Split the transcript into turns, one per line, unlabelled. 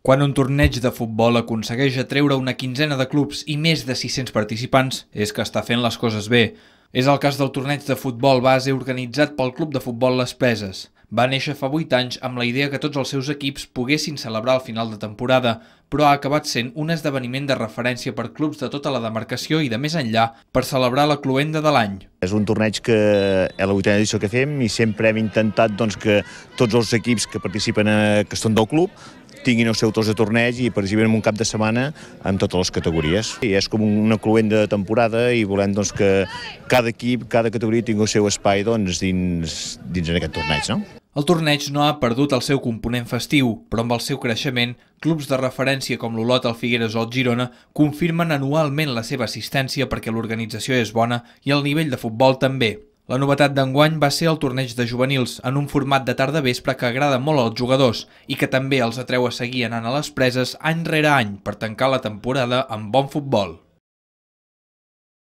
Quan un torneig de futbol aconsegueix atreure una quinzena de clubs i més de 600 participants, és que està fent les coses bé. És el cas del torneig de futbol base organitzat pel Club de Futbol Les Preses. Va néixer fa 8 anys amb la idea que tots els seus equips poguessin celebrar el final de temporada, però ha acabat sent un esdeveniment de referència per clubs de tota la demarcació i de més enllà per celebrar la cluenda de l'any.
És un torneig que és la vuitena edició que fem i sempre hem intentat doncs, que tots els equips que participen, a, que són del club, tinguin el seu tos de torneig i participen en un cap de setmana amb totes les categories. I és com una cluenda de temporada i volem doncs, que cada equip, cada categoria tingui el seu espai doncs, dins, dins en aquest torneig. No?
El torneig no ha perdut el seu component festiu, però amb el seu creixement, clubs de referència com l'Olot, el Figueres o el Girona confirmen anualment la seva assistència perquè l'organització és bona i el nivell de futbol també. La novetat d'enguany va ser el torneig de juvenils, en un format de tarda vespre que agrada molt als jugadors i que també els atreu a seguir anant a les preses any rere any per tancar la temporada amb bon futbol.